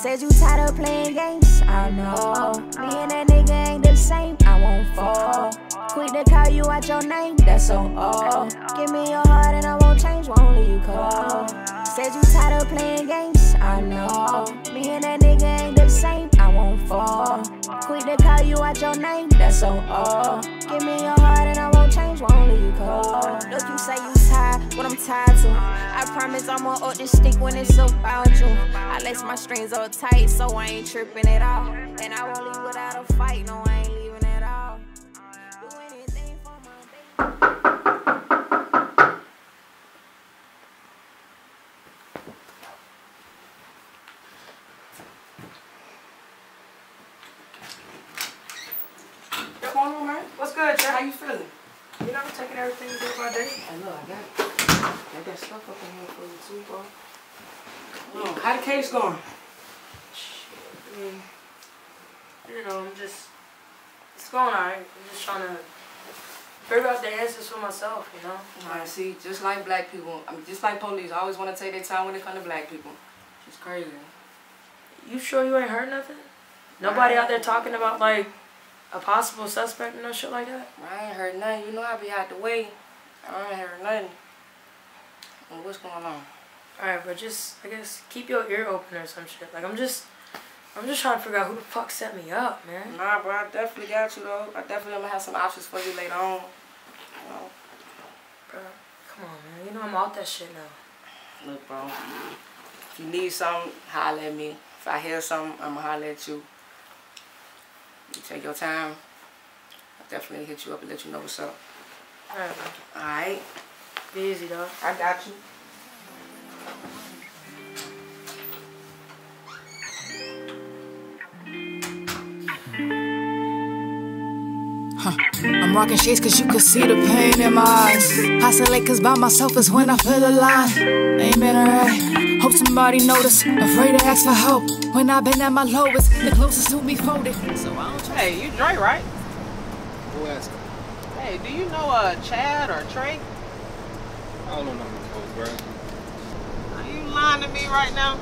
Said you tired of playing games, I know. Me and that nigga ain't the same, I won't fall. Quick to call you out your name, that's so all. Give me your heart and I won't change, won't leave you cold. Said you tired of playing games, I know. Me and that nigga ain't the same, I won't fall. Quick to call you out your name, that's so all. Give me your heart and I won't change, won't leave you cold. Look, you say you tired, what I'm tired to. I promise I'ma up this stick when it's about you. I lace my strings up tight, so I ain't tripping at all. And I won't leave without a fight, no, I ain't How the going? Shit, I mean, you know, I'm just, it's going alright. I'm just trying to figure out the answers for myself, you know? I see, just like black people, I mean, just like police, I always want to take their time when it comes to black people. It's crazy. You sure you ain't heard nothing? Nobody out there talking about, like, a possible suspect and no shit like that? I ain't heard nothing. You know I be out the way. I ain't heard nothing. Well, what's going on? Alright, but just, I guess, keep your ear open or some shit. Like, I'm just, I'm just trying to figure out who the fuck set me up, man. Nah, bro, I definitely got you, though. I definitely gonna have some options for you later on. You know? Bro, come on, man. You know I'm out that shit now. Look, bro, if you need something, holler at me. If I hear something, I'ma holler at you. You take your time. I'll definitely hit you up and let you know what's up. Alright. Alright? Be easy, dog. I got you. I'm rocking shades cause you can see the pain in my eyes. Isolate cause by myself is when I feel alive. Ain't been alright. Hope somebody notice. Afraid to ask for help. When I've been at my lowest, the closest to me folded. So I don't Hey, you Dre, right? Who asked? Hey, do you know uh Chad or Trey? I don't know none of these folks, bro. Are you lying to me right now?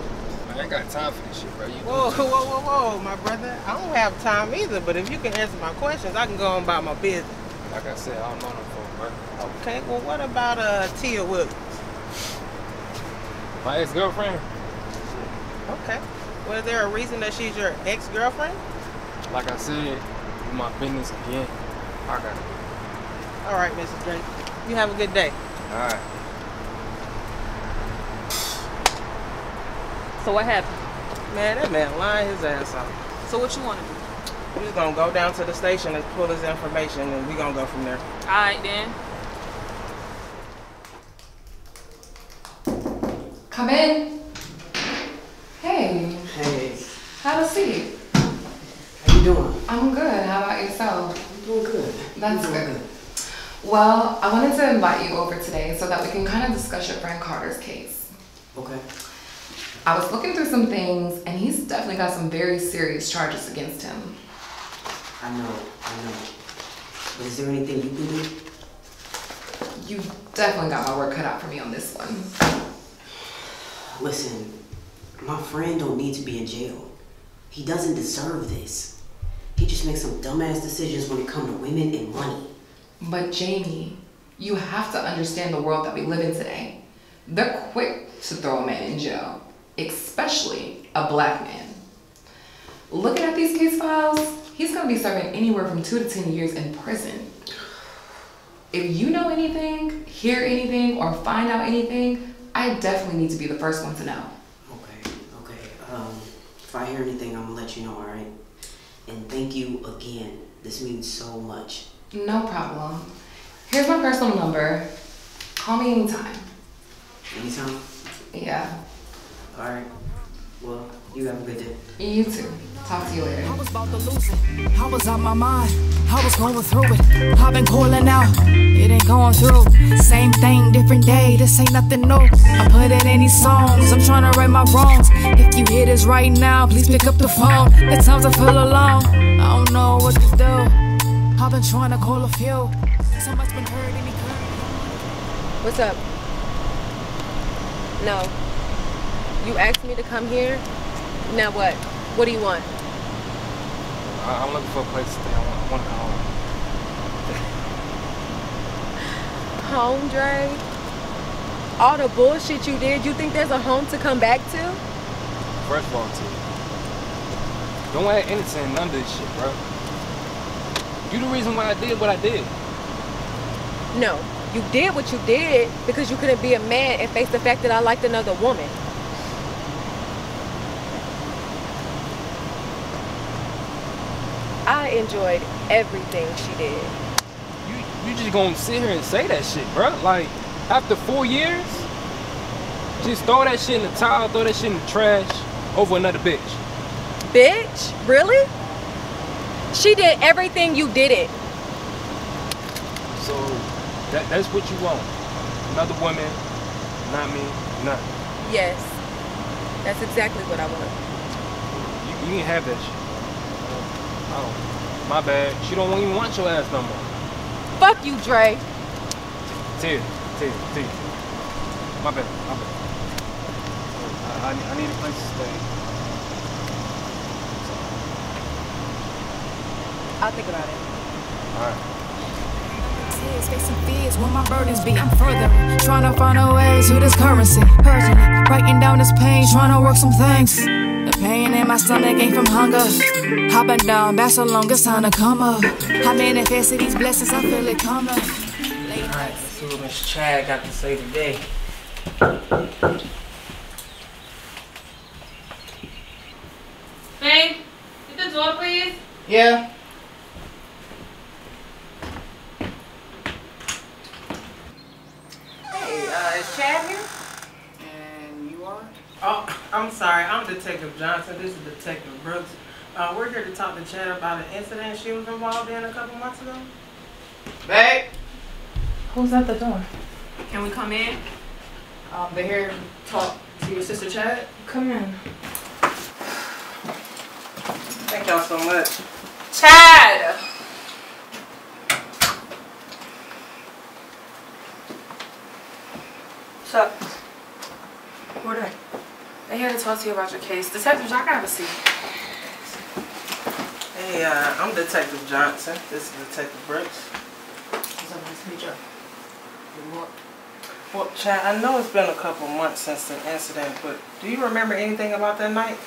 I ain't got time for this shit, bro. You Whoa, whoa, whoa, whoa, my brother. I don't have time either, but if you can answer my questions, I can go on about my business. Like I said, I don't know them folks, bro. Okay, well, what about uh Tia Williams? My ex-girlfriend, Okay. Was there a reason that she's your ex-girlfriend? like I said, my business again. I got it. All right, Mrs. Drake. You have a good day. All right. So what happened? Man, that man lying his ass off. So what you want to do? We're just gonna go down to the station and pull his information, and we gonna go from there. All right then. Come in. Hey, Hey, have a seat. how you doing? I'm good. How about yourself? I'm doing good. That's I'm doing good. Well, I wanted to invite you over today so that we can kind of discuss your friend Carter's case. Okay. I was looking through some things, and he's definitely got some very serious charges against him. I know, I know. But is there anything you can do? You definitely got my work cut out for me on this one. Listen, my friend don't need to be in jail. He doesn't deserve this. He just makes some dumbass decisions when it comes to women and money. But Jamie, you have to understand the world that we live in today. They're quick to throw a man in jail, especially a black man. Looking at these case files, he's gonna be serving anywhere from two to ten years in prison. If you know anything, hear anything, or find out anything, I definitely need to be the first one to know. Okay, okay. Um, if I hear anything, I'm gonna let you know, alright? And thank you again. This means so much. No problem. Here's my personal number. Call me anytime. Anytime? Yeah, Alright. Well, you have a good day. you too. Talk to you later. I was about to lose it. I was out my mind. I was going through it. I've been calling out. It ain't going through. Same thing, different day. This ain't nothing new. I put it in these songs. I'm trying to right my wrongs. If you hear this right now, please pick up the phone. At times I feel alone. I don't know what to do. I've been trying to call a few. So much been hurt and he What's up? No. You asked me to come here? Now what? What do you want? I, I'm looking for a place to stay. I want, I want go home. Home, Dre? All the bullshit you did, you think there's a home to come back to? First of all, T. Don't add anything none of this shit, bro. You the reason why I did what I did. No. You did what you did because you couldn't be a man and face the fact that I liked another woman. I enjoyed everything she did. You you just gonna sit here and say that shit, bro? Like after four years, just throw that shit in the towel, throw that shit in the trash over another bitch. Bitch? Really? She did everything you did it. So that that's what you want. Another woman, not me, not. Yes. That's exactly what I want. You, you can have that shit. Oh, my bad. She don't even want your ass no more. Fuck you, Dre. Tia, Tia, Tia. My bad, my bad. I, I, I need a place to stay. I'll think about it. Alright. Tears, facing fears, where my burdens be. I'm further trying to find a way to this currency. Purging it, writing down this pain, trying to work some things. The pain in my stomach ain't from hunger. Hopping down, that's so long, it's time to come up. I manifested these blessings, I feel it coming. Alright, let's see what Miss Chad got to say today. Hey, get the door, please. Yeah. Hey, uh, is Chad here? And you are? Oh, I'm sorry. I'm Detective Johnson. This is Detective Brooks. Uh, we're here to talk to Chad about an incident she was involved in a couple months ago. Babe. Who's at the door? Can we come in? Um, they're here to talk to your sister Chad. Come in. Thank y'all so much. Chad! What's up? Who are they? They're here to talk to you about your case. Detective, y'all can have a seat. Hey, uh, I'm Detective Johnson. This is Detective Brooks. What's up? Nice to meet you. Well, well, Chad, I know it's been a couple months since the incident, but do you remember anything about that night?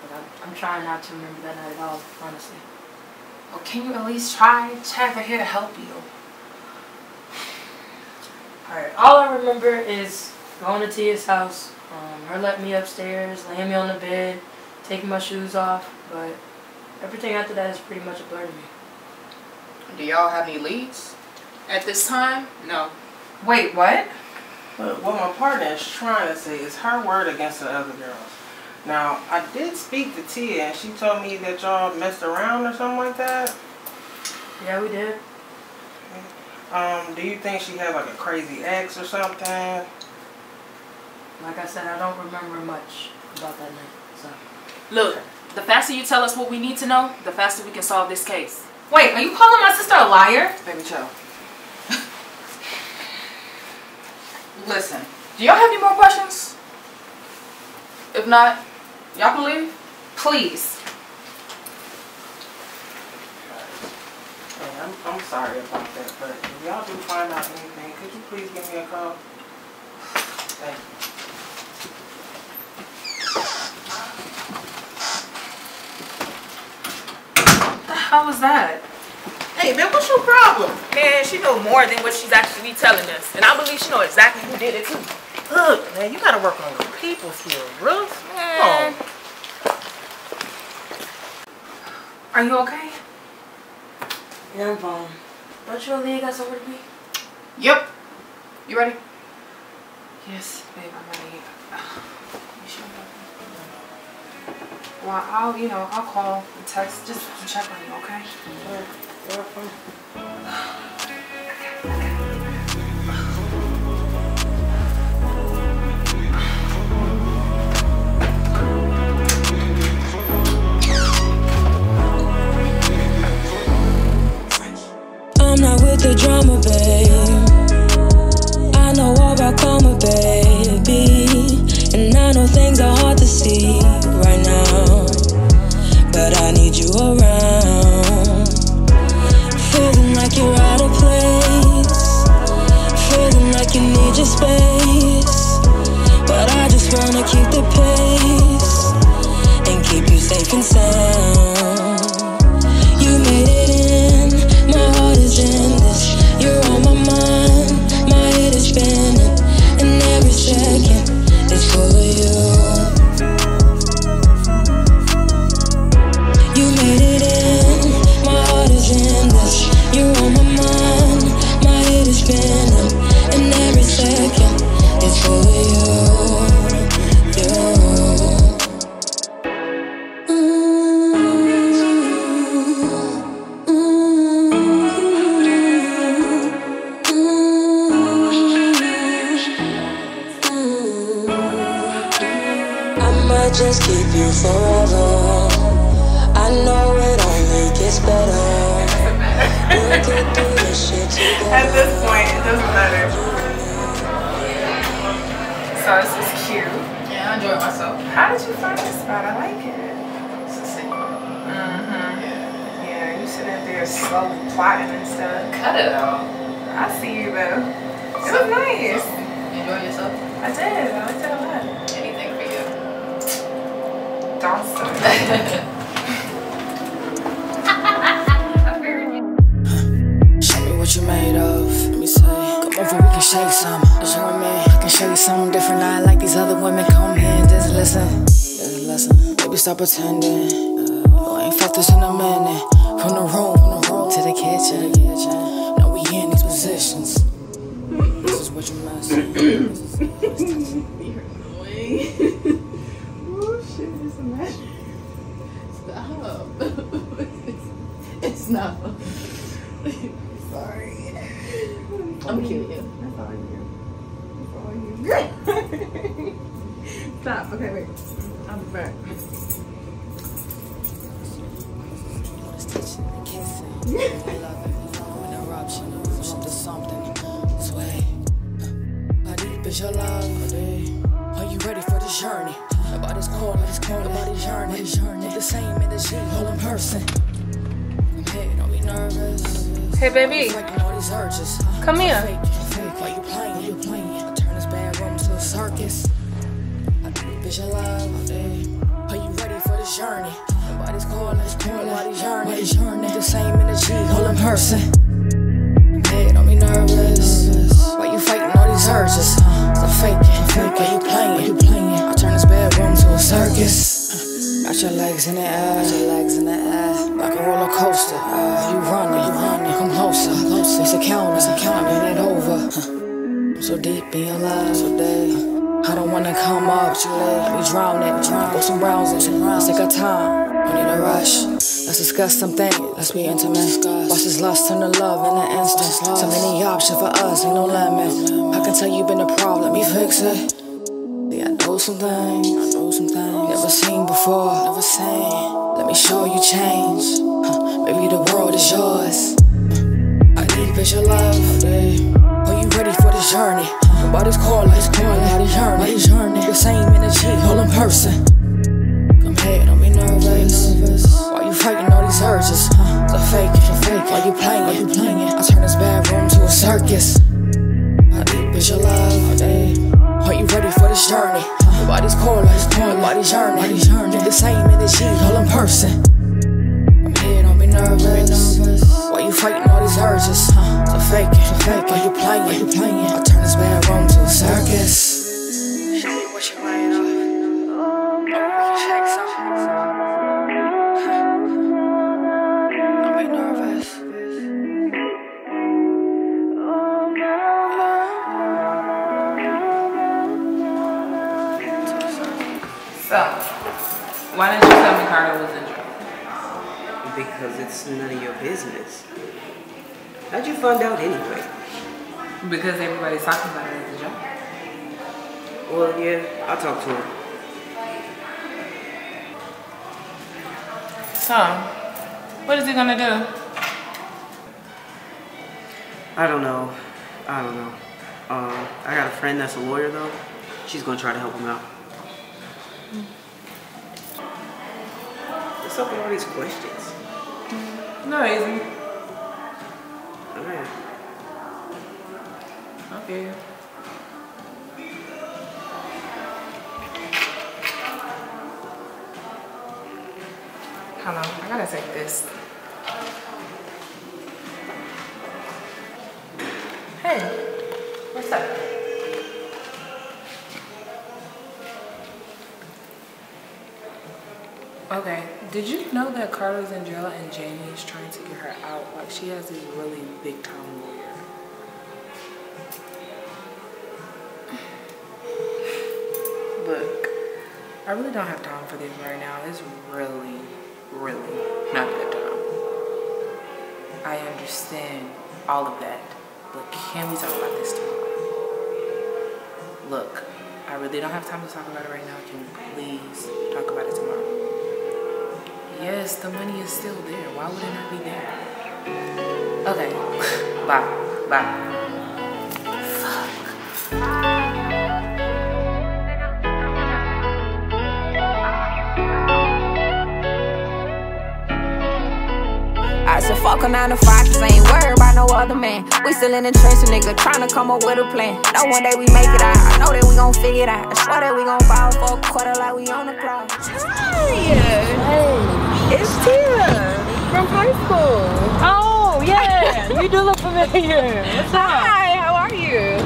But I'm, I'm trying not to remember that night at all, honestly. Well, can you at least try? Chad, they're here to help you. Alright, all I remember is going to Tia's house, um, her letting me upstairs, laying me on the bed, taking my shoes off, but everything after that is pretty much a blur to me. Do y'all have any leads at this time? No. Wait, what? But what my partner is trying to say is her word against the other girls. Now, I did speak to Tia, and she told me that y'all messed around or something like that. Yeah, we did. Um, do you think she had like a crazy ex or something? Like I said, I don't remember much about that night, so. Look, the faster you tell us what we need to know, the faster we can solve this case. Wait, are you calling my sister a liar? Baby Joe. Listen, do y'all have any more questions? If not, y'all can leave. Please. Hey, I'm, I'm sorry about that, but if y'all do find out anything, could you please give me a call? Thank you. What the hell was that? Hey, man, what's your problem? Man, she know more than what she's actually telling us. And I believe she know exactly who did it too. Look, man, you gotta work on your people skills, bro. Man. Are you okay? Yeah, I'm fine. Don't you ain't got somewhere to be? Yep. You ready? Yes, babe, I'm ready. Well, I'll, you know, I'll call text just to check on you, okay? I'm not with the drama, babe. I know all about karma, baby. And I know things are to see right now, but I need you around. Feeling like you're out of place, feeling like you need your space, but I just wanna keep the pace and keep you safe and sound. There slowly plotting and stuff. Cut it out. I see you though. It was nice. Enjoy yourself? I did. I liked it a lot. Anything for you. Don't stop. Show me what you made of. Let me say, come over, we can shake some. Just you and me, I can show you something different. I like these other women. Come here, just listen, just listen. Baby, stop pretending. Uh, you ain't felt this in a minute. From the room, from the room to the kitchen. Now we in these positions. This is what you mess. You're annoying. oh shit, it's a mess. Stop. it's not. Sorry. I'm gonna kill you. That's all you. That's all you. Stop. Okay, wait. I'll be back. Is your love? Are you ready for this journey? Nobody's calling, nobody's calling, nobody's journey. journey. The same energy, all in person. Hey, don't be nervous. Hey, baby. Come here. Why you playing? You playing? I turn this bedroom to a circus. How deep journey? Nobody's calling, nobody's calling, nobody's journey. Nobody's journey. The same energy, all in person. Hey, don't be nervous. Why you fighting all these urges? The fake, fake. Why you playing? Why you playing? I turn this bedroom to a circus. Got your legs in the air, got your legs in the air, like a roller coaster. Uh, you running, you running, come closer, closer. It's a count, it's a count, mean it over. I'm so deep in your deep. I don't wanna come up. Let me drown it, drown. Go some rounds in, let's take our time. Don't need a rush. Let's discuss something. Let's be intimate. Watch this lust turn to love in an instant. So many options for us, ain't no limit. I can tell you been a problem, let me fix it. Yeah, I know some things. I know some things. Never seen before. Never seen. Let me show you change. Maybe the world is yours. I need is your love. Are you ready for this journey? Nobody's calling, it's calling, nobody's journey. Nobody's journey. The same energy, all in person. Come here, don't be nervous. Why you fighting all these urges? Huh? Fake, the fake. Why you playing? Why you playing? I turn this bedroom to a circus. How deep is your love? Are you ready for this journey? Nobody's calling, it's calling, nobody's journey. Nobody's journey. The same energy, all in person. I'm here, don't be nervous. Why you fighting all these urges? Huh? The fake, the fake. Why you playing? Why you playing? I turn this bedroom to a circus. Show me what you made of. Oh, we can shake some. Don't nervous. So, why didn't you tell me Carter was in jail? Because it's none of your business. How'd you find out anyway? Because everybody's talking about it at the job. Well, yeah, I'll talk to her. So, what is he gonna do? I don't know. I don't know. Um, I got a friend that's a lawyer though. She's gonna try to help him out. What's up with all these questions? No, easy. Okay. Hold on, I gotta take this. Hey, what's up? Okay, did you know that Carlos Angela and Jamie is trying to get her out? Like, she has this really big time. I really don't have time for this right now. It's really, really not good time. I understand all of that, but can we talk about this tomorrow? Look, I really don't have time to talk about it right now. Can we please talk about it tomorrow? Yes, the money is still there. Why would it not be there? Okay, bye, bye. I said fuck a 9 to 5 cause I ain't worried about no other man We still in the trench, a nigga tryna come up with a plan Know one day we make it out, I know that we gon' figure it out I swear that we gon' ball for a quarter like we on the clock Hey, it's Tia from high school. Oh, yeah. you do look familiar. What's up? Hi, how are you?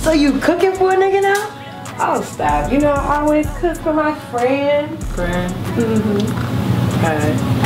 So you cooking for a nigga now? Oh, stop. You know, I always cook for my friend. Friend, Mm-hmm. alright.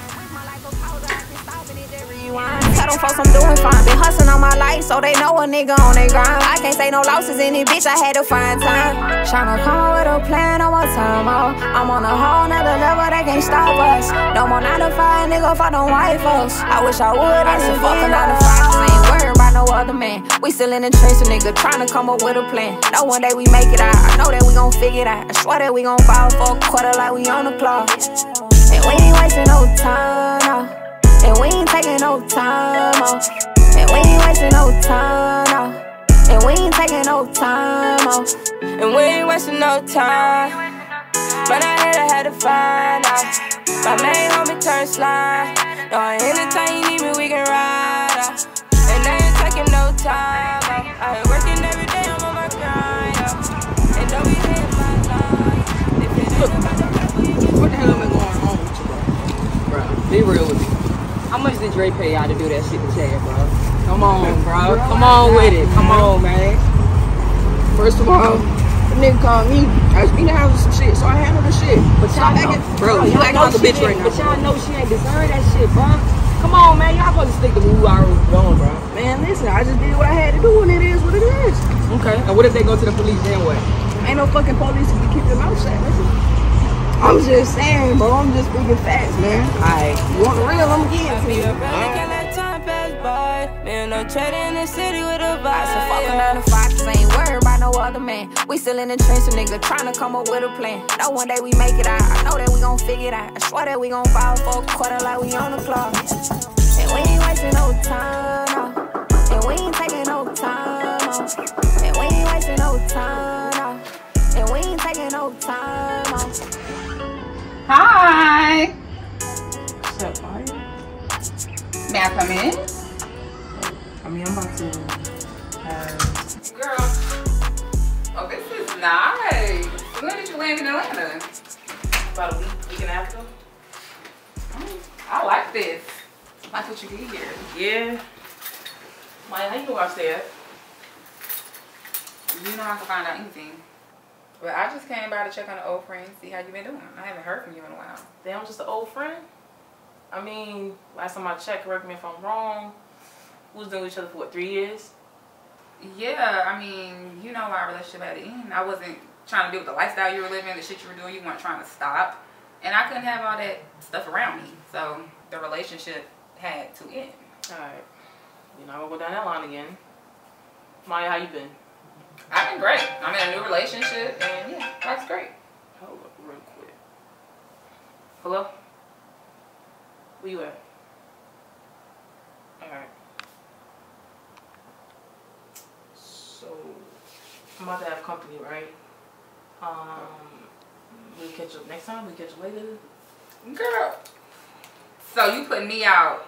Tell them folks I'm doing fine. Been hustling all my life, so they know a nigga on their grind. I can't say no losses in it, bitch. I had to find time. Tryna come with a plan on my time. Oh, I'm on a whole nother level, they can't stop us. No more 9 to 5, nigga, fuck them white folks. I wish I would, I said fuck a 9 to 5, cause ain't worried about no other man. We still in the trench, a nigga tryna come up with a plan. Know one day we make it out, I know that we gon' figure it out. I swear that we gon' ball for a quarter like we on the clock. And we ain't wasting no time. And we ain't taking no time off. And we ain't wasting no time off. And we ain't taking no time off. And we ain't wasting no time. But I had to had to find out. My main homie turned slide. No, anytime you need me, we can ride out. And I ain't taking no time off. I ain't working every day, I'm on my grind out. And don't be hitting my line. If it ain't about Much Dre pay y'all to do that shit to Chad, bro? Come on, bro. Come on with it. Come on, man. First of all, the nigga called me. I was being the house some shit, so I handled the shit. But y'all know, acting- bro, you acting like a bitch right now. But y'all know she ain't deserve that shit, bro. Come on, man. Y'all supposed to stick to who we already doing, bro. Man, listen, I just did what I had to do, and it is what it is. Okay. And what if they go to the police then what? Ain't no fucking police if you keep your mouth shut. Listen. I'm just saying, bro. I'm just speaking facts, man. Alright, you want the real? I'm getting to you. Can't let time pass by. Man, no tread in the city with a vibe. I said fuck a 9 to 5, cause I ain't worried about no other man. We still in the trench, a nigga tryna come up with a plan. Know one day we make it out, I know that we gon' figure it out. I swear that we gon' ball for a quarter like we on the clock. And we ain't wasting no time, no. And we ain't taking no time off. And we ain't wasting no time, no. And we ain't taking no time off. Hi. Up, Maya? May I come in? I mean, I'm about to have Girl. Oh, this is nice. When did you land in Atlanta? about a week, week and a half ago. Oh, I like this. Like what you did here. Yeah. Maya, how you know where I stay at? You know I can find out anything. But I just came by to check on an old friend, see how you been doing. I haven't heard from you in a while. Damn, I'm just an old friend. I mean, last time I checked, correct me if I'm wrong. We was doing each other for what, three years? Yeah, I mean, you know our relationship at the end. I wasn't trying to deal with the lifestyle you were living, the shit you were doing. You weren't trying to stop. And I couldn't have all that stuff around me. So the relationship had to end. Alright. You know, I'm gonna go down that line again. Maya, how you been? I've been great. I'm in a new relationship, and yeah, that's great. Hold up real quick. Hello? Where you at? Alright. So, I'm about to have company, right? Um, we catch up next time. We catch up later. Girl. So you put me out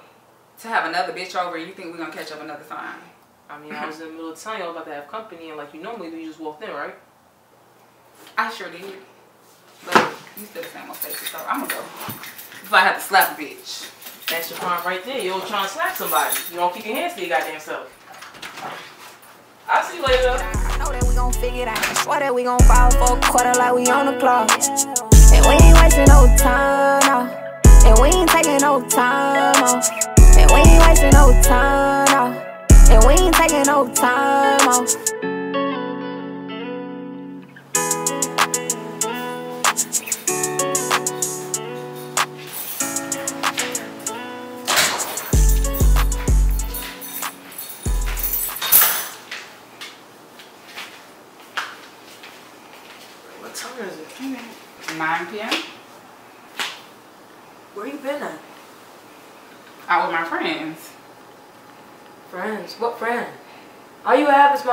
to have another bitch over and you think we're gonna catch up another time? I mean, I was in the middle of telling you about to have company, and like you normally do, you just walked in, right? I sure did. But you still the same old face, so I'm gonna go. If I have to slap a bitch. That's your crime right there. You always trying to slap somebody. You don't keep your hands to your goddamn self. I'll see you later. Know that we gon' figure it out. Swear that we gon' fall for a quarter like we on the clock. And we ain't wasting no time, no. And we ain't taking no time off. And we ain't wasting no time, no. And we ain't taking no time off.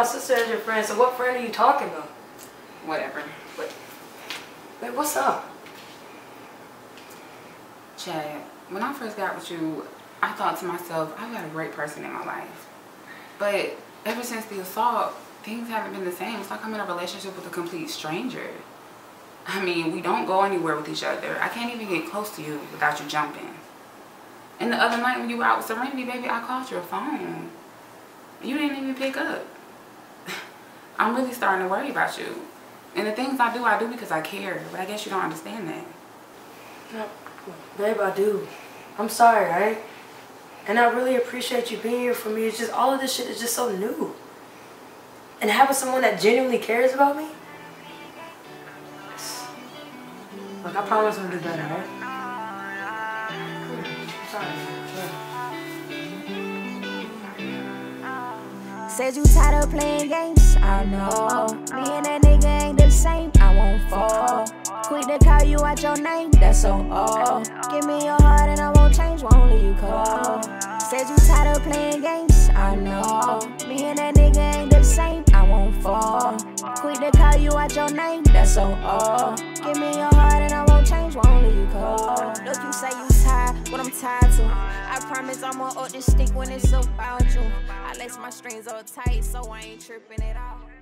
My sister as your friend, so what friend are you talking about? Whatever. Wait, what's up? Chad, when I first got with you, I thought to myself, I've got a great person in my life. But ever since the assault, things haven't been the same. It's like I'm in a relationship with a complete stranger. I mean, we don't go anywhere with each other. I can't even get close to you without you jumping. And the other night when you were out with Serenity, baby, I called your phone. You didn't even pick up. I'm really starting to worry about you. And the things I do, I do because I care. But I guess you don't understand that. No, babe, I do. I'm sorry, right? And I really appreciate you being here for me. It's just all of this shit is just so new. And having someone that genuinely cares about me. Look, I promise gonna do better, right? I'm sorry. Said you tired of playing games, I know. Me and that nigga ain't the same, I won't fall. Quick to call you out your name, that's so all. Give me your heart and I won't change, won't leave you cold. Said you tired of playing games, I know. Me and that nigga ain't the same, I won't fall. Quick to call you out your name, that's so all. Give me your heart and I won't won't leave you cold. Look, you say you tired, what I'm tired to. I promise I'm gonna up the stick when it's about you. I lace my strings all tight, so I ain't tripping at all.